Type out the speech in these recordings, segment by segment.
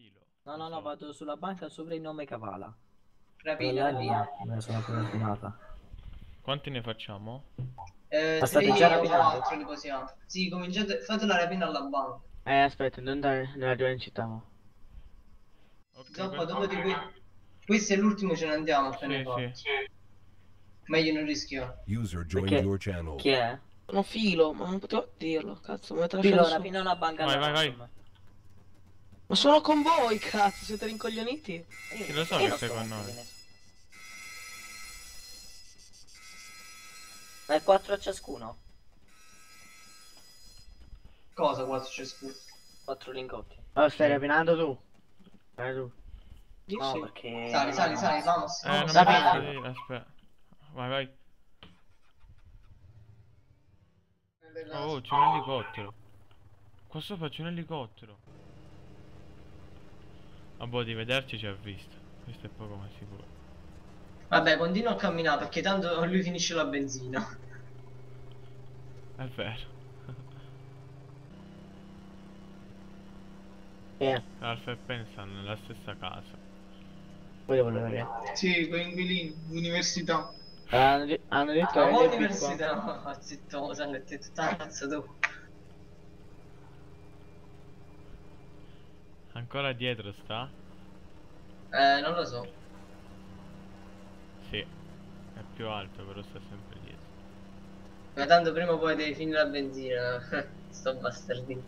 filo. No, no, no, vado sulla banca sopra il nome Cavala. Rapina. Me la sono appena ordinata. Quanti ne facciamo? Eh, Ma state tre già rapinando? Sì, cominciate, fate la rapina alla banca. Eh, aspetta, non andare nella in città. mo. Ok, Zoppa, dopo di qui. Questo è l'ultimo, ce ne andiamo appena Sì, sì. Meglio non rischiamo. User joined your channel. Chi è? Sono filo, ma non potevo dirlo, cazzo, mi avete Filo, lasciato solo. rapina una banca Vai, vai, vai. Ma sono con voi, cazzo, siete rincoglioniti? Io- Sì, lo so io che non sei con che noi. so. Dai 4 a ciascuno. Cosa qua ciascuno? 4 lingotti. Oh, stai rapinando tu? Vai tu. Io No, sì. perché... Sali, sali, sali, vamos. Eh, non vamos, mi sali. posso dire, aspetta. Vai, vai. Oh, c'è un elicottero. Qua sopra c'è un elicottero. A boh, di vederci ci ha visto. Questo è poco ma sicuro. Vabbè, continua a camminare perché tanto lui finisce la benzina. È vero. Eh, Alfa e Pen stanno nella stessa casa. poi devo vedere. Sì, coinquilini, università. Hanno, de- hanno detto Ma che università, zitto, sangue, te tutta cazzo tu. Ancora dietro sta? Eh, non lo so. Sì. È più alto, però sta sempre dietro. Ma tanto prima o poi devi finire la benzina. Sto bastardino.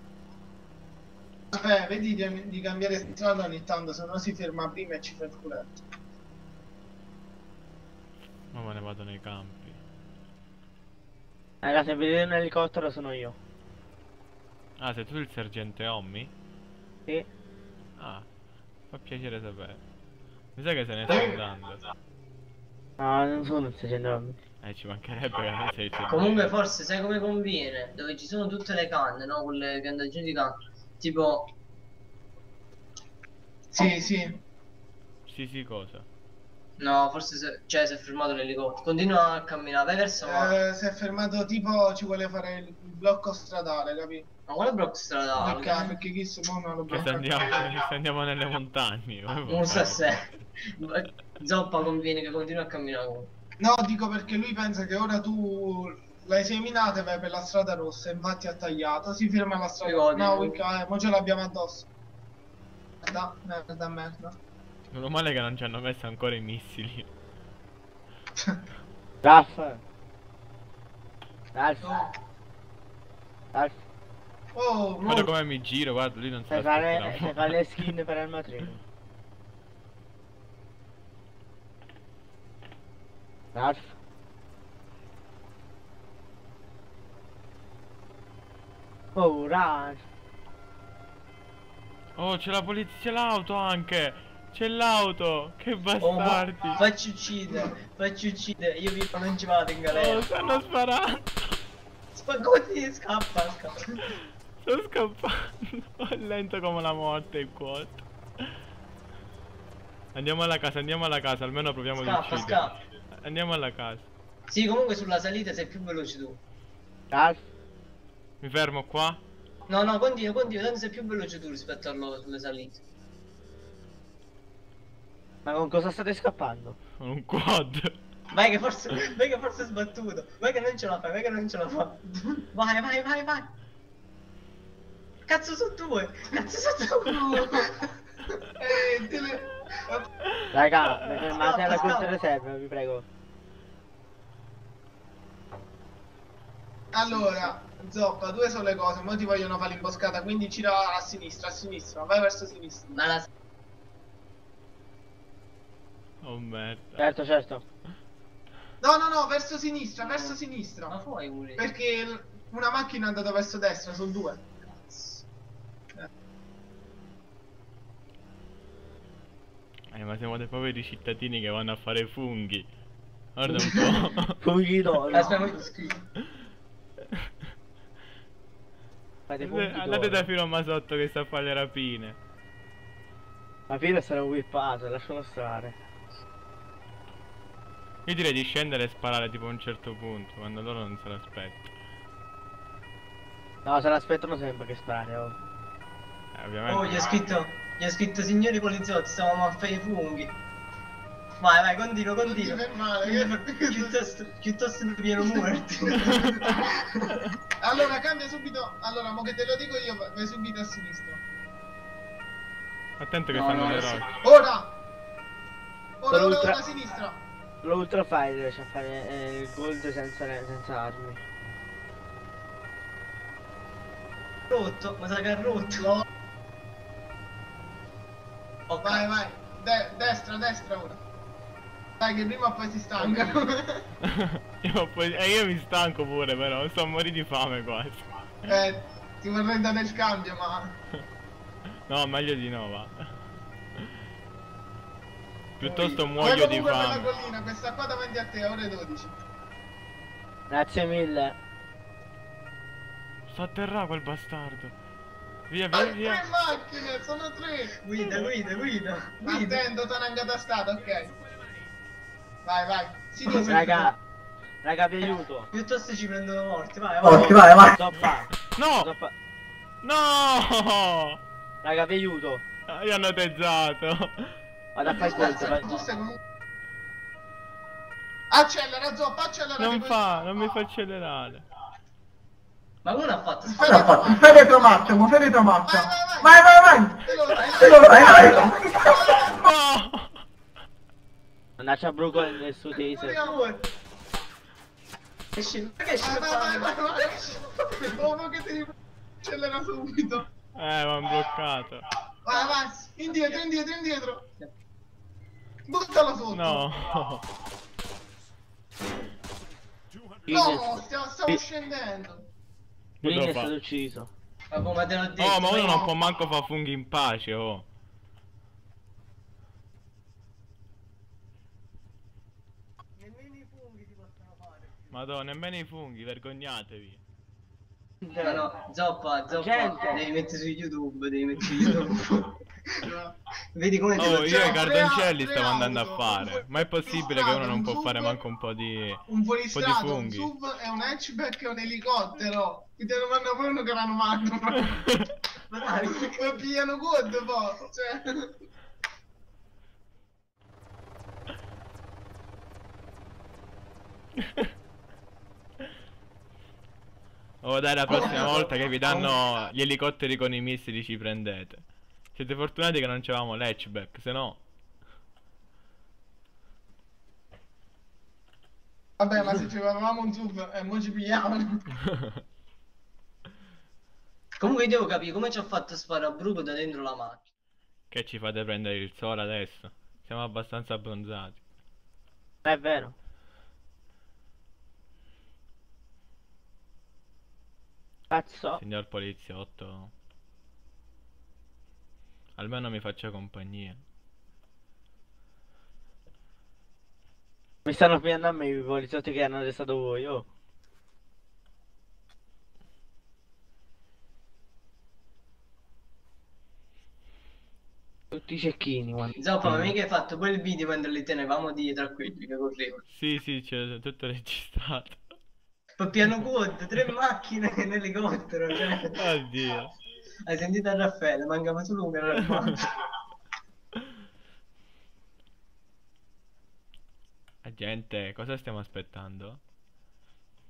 Vabbè, vedi di, di cambiare strada ogni tanto, se no si ferma prima e ci fa il culetto. Ma me ne vado nei campi. Raga, se vedete un elicottero sono io. Ah, sei tu il sergente Ommi? Sì. Ah, fa piacere sapere. Mi sa che se ne sta andando. No, non sono il sergente Eh, ci mancherebbe che non sei il. Comunque forse sai come conviene? Dove ci sono tutte le canne, no? Quelle piantagioni di canne. Tipo, Sì, sì. Sì, sì, cosa? no, forse se, cioè, si è fermato l'elicottero. Continua a camminare, vai verso. Eh, si è fermato tipo ci vuole fare il blocco stradale, capito? Ma quale blocco stradale? Perché, perché chi se no non lo blocca. andiamo, andiamo nelle montagne. Non so se. Zoppa conviene che continua a camminare. No, dico perché lui pensa che ora tu l'hai seminata e vai per la strada rossa, infatti ha tagliato, si ferma alla strada rossa. No, Wicca, eh, mo ce l'abbiamo addosso. Merda, merda, merda. Meno male che non ci hanno messo ancora i missili. Ralph. Ralph. Ralph. Oh Guarda come mi giro, guarda, lui non sa Sai fare, sai fare le skin per il matrimonio. Ralph. Oh, Ralph. Oh, c'è la polizia, c'è l'auto anche! C'è l'auto! Che Oh, bastardi! facci uccidere, facci uccidere. Io vivo non ci vado in galera. Oh, stanno sparando! Spagotti, scappa, scappa. Sto scappando! Lento come la morte il quad. Andiamo alla casa, andiamo alla casa, almeno proviamo Scappa, di uccidere. scappa. Andiamo alla casa. Sì, comunque sulla salita sei più veloce tu. Ralph. Mi fermo qua. No, no, continua, continua, tanto sei più veloce tu rispetto a loro sulle salite. Ma con cosa state scappando? Con un quad. Vai che forse, vai che forse è sbattuto. Vai che non ce la fai, vai che non ce la fai. Vai, vai, vai, vai. Cazzo sono due, cazzo sono due. Eh, te le- Raga, alla Scappa, corte scappa. riserva, vi prego. Allora, Zoppa, due sono le cose, mo ti vogliono fare l'imboscata, quindi gira a sinistra, a sinistra, vai verso sinistra. Ma la... Oh merda. Certo, certo. No, no, no, verso sinistra, verso Ma sinistra. fuori pure. Perché una macchina è andata verso destra, sono due. Eh, ma siamo dei poveri cittadini che vanno a fare funghi. Guarda un po'. Funghi d'oro. Aspetta, mo- schifo. Fate funghi Andate da d'oro. Filoma sotto che sta a fare le rapine. Ma fine sarà whippato, lascialo stare. Io direi di scendere e sparare tipo a un certo punto, quando loro non se l'aspettano. No, se l'aspettano sempre che sparare, oh. Eh, ovviamente. Oh, gli ha scritto, gli Gli ho scritto signori poliziotti, stavamo a fare i funghi. Vai, vai, continua, Non ti continua. fermare, che- Piuttosto, piuttosto mi pieno morti. Allora cambia subito. Allora, mo che te lo dico io, vai subito a sinistra. Attento che No, fanno no, le sì. rocce. Ora! Ora, ora, L'ultra- ora a sinistra. L'Ultra Fighter riesce a fare eh, il gold senza, senza armi. Rotto, ma sa che è rotto. No. Ok. Vai, vai. De- destra, destra ora. Dai, che prima o poi si stancano. io, poi, eh, io mi stanco pure però, sto a morire di fame quasi. eh, ti vorrei dare il cambio, ma. No, meglio di no, va. Piuttosto muoio di fame. la collina, questa qua davanti a te, ore 12. Grazie mille. Sta a terra quel bastardo. Via, via, via. tre macchine, sono tre. Guida, guida, guida. Guida. Attento, sono incatascata, ok. Vai, vai. Sinistra. Raga, raga vi aiuto. Piuttosto ci prendono morti, vai, vai. Morti, vai, vai. Zoppa, No! zoppa. No! Raga vi aiuto. Ah, Io hanno tezzato. Vado a fare. Aspetta, vai. tu sei. Accelera, zoppa, accelera. Non fa, non mi fa accelerare. Ma come ha fatto? Fai Cosa ha fatto? Fai retro Massimo, fai retro Vai, vai, Vai, vai, vai. Te lo dai. Vai, vai. No! Andacci a Bruco nel suo taser. Esci, ma che esci Vai, vai, vai, fare? Dopo che ti accelera subito. Eh, mi hanno bloccato. Vai, vai. Indietro, indietro, indietro. Buttalo sotto. No. No, stiamo, stiamo scendendo. Link è fa? stato ucciso. Vabbè, ma te l'ho detto. Oh, ma uno non può manco fa funghi in pace, oh. Nemmeno i funghi si possono fare. Madonna, nemmeno i funghi, vergognatevi. Ma no, zoppa, zoppa, Gente. devi mettere su YouTube, devi mettere su YouTube. Vedi come Oh, lo io c'è i pre- stavo andando a fare. Ma è possibile che uno non può fare manco un po' di... Un fuoristrada, un funghi. sub e un hatchback e un elicottero. Ti devono mandare pure uno che l'hanno macro. Ma pigliano good poi. Cioè. Oh dai, la prossima volta che vi danno gli elicotteri con i missili ci prendete. Siete fortunati che non c'avevamo l'hatchback, se no... Vabbè, ma se ci avevamo un sub e mo ci pigliavano. Comunque io devo capire come ci ha fatto sparare a Bruco da dentro la macchina. che ci fate prendere il sole adesso? Siamo abbastanza abbronzati. È vero. Cazzo. Signor poliziotto. Almeno mi faccia compagnia. Mi stanno pigliando a me i poliziotti che hanno arrestato voi, oh. Tutti i cecchini, guarda. Zoppa, ma mica hai fatto quel video quando li tenevamo dietro a quelli che correvano. Sì, sì, c'è tutto registrato. Piano quad, tre macchine un elicottero, cioè. Oddio. Hai sentito a Raffaele, mancava solo un armato. Ah, Gente, cosa stiamo aspettando?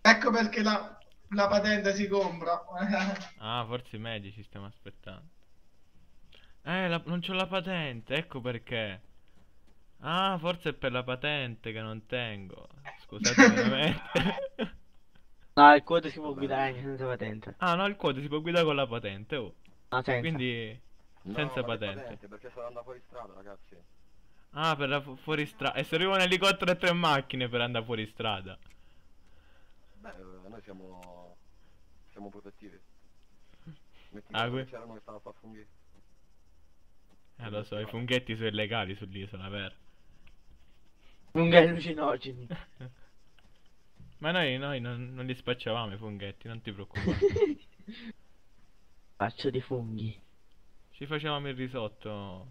Ecco perché la, la patente si compra. Ah, forse i medici stiamo aspettando. Eh, la- non c'ho la patente, ecco perché. Ah, forse è per la patente che non tengo. Scusate veramente. No, il code si può guidare anche senza patente. Ah, no, il quad si può guidare con la patente, oh. No, senza. Quindi No, senza ma che patente. perché sono andato fuori strada, ragazzi. Ah, per la fu- fuori strada. E serviva un elicottero e tre macchine per andare fuori strada. Beh, eh, noi siamo... siamo protettivi. Metti Ah, che c'erano che stavano a far funghi. Eh, lo so, i funghetti sono illegali sull'isola, vero? Funghi allucinogeni. Ma noi, noi non, non li spacciavamo i funghetti, non ti preoccupare. Faccio di funghi. Ci facevamo il risotto.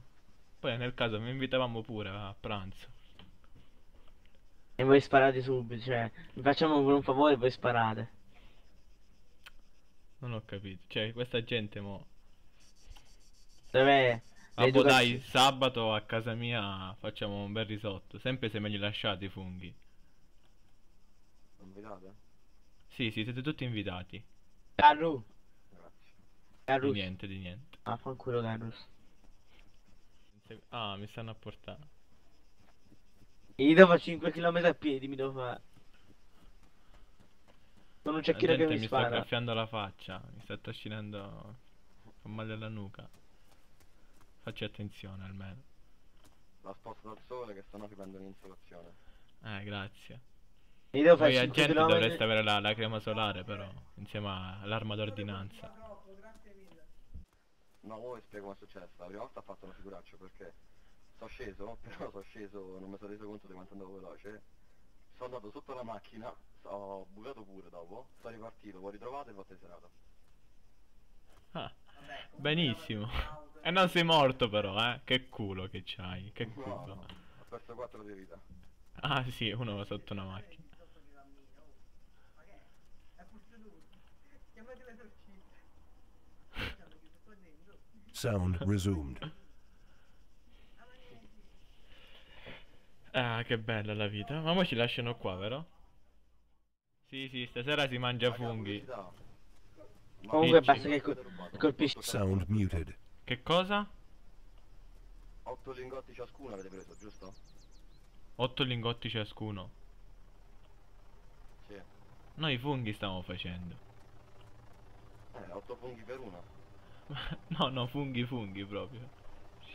Poi nel caso mi invitavamo pure a pranzo. E voi sparate subito, cioè, vi facciamo un favore e voi sparate. Non ho capito. Cioè, questa gente mo. Dov'è? L'educazione. dai, sabato a casa mia facciamo un bel risotto. Sempre se me li lasciate i funghi. Non vedate? Sì, sì, siete tutti invitati. Carru. Grazie. Di Carru. niente, di niente. Ah, fanculo Carus. Ah, mi stanno a portare. Io devo fare 5 km a piedi, mi devo fare. Sono un La cecchino che gente mi mi sta spara. graffiando la faccia, mi sta trascinando con male alla nuca. Facci attenzione almeno. La sposto dal sole che sennò si prendono insolazione. Eh, grazie. Io devo fare Voi 5 agenti km. dovreste avere la, la crema solare però, insieme all'arma d'ordinanza. No, ora vi spiego come è successo. La prima volta ho fatto una figuraccia perché sono sceso, però sono sceso, non mi sono reso conto di quanto andavo veloce. Sono andato sotto la macchina, ho bucato pure dopo, sono ripartito, l'ho ritrovato e l'ho teserato. Ah, benissimo. E non sei morto però, eh? Che culo che c'hai, che No, culo. no, ho perso 4 di vita. Ah sì, uno va sotto una macchina. Sound resumed. Ah, che bella la vita. Ma ora ci lasciano qua, vero? Sì, sì, stasera si mangia Raga, funghi. Comunque basta che col- colpisci. Sound muted. Che cosa? 8 lingotti ciascuno avete preso, giusto? 8 lingotti ciascuno. Sì. Noi i funghi stiamo facendo. Eh, 8 funghi per uno. No, no, funghi, funghi proprio.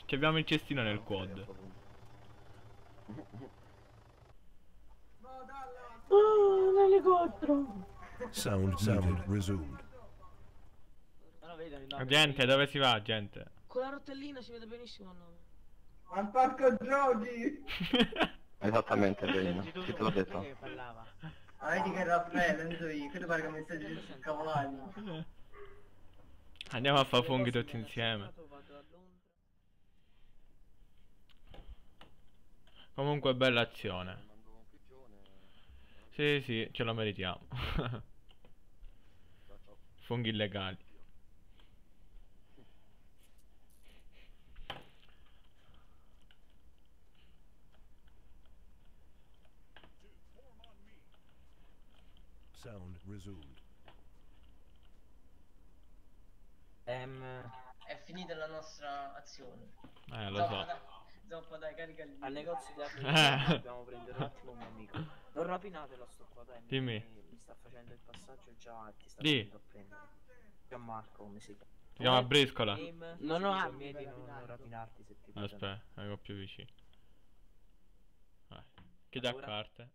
Ci abbiamo il cestino nel quad. Oh, un elicottero. Sound muted. Resumed. Ah, Gente, dove si va, gente? Con la rotellina si vede benissimo il nome. Al parco giochi! Esattamente, tu, Chi te l'ha detto? Ah, vedi che Raffaele, non so io, quello pare che mi stai dicendo scavolati. Andiamo a fare funghi tutti insieme. Comunque bella azione. Sì, sì, ce lo meritiamo. Funghi illegali. Sound resumed. Ehm, È finita la nostra azione. Eh, lo Zoppa, so. dai, Zoppa, dai, carica il al negozio di. Apple dobbiamo prendere un attimo un mio amico. Non rapinatelo sto qua, dai. mi- Dimmi. Mi, mi sta facendo il passaggio già e ti sta Di. venendo a prendere. Gianmarco, come si chiama? Si chiama Briscola. Game, non ho armi di non, non rapinarti se ti. Aspetta, vengo più vicino. Vai. Chi dà Ora? carte?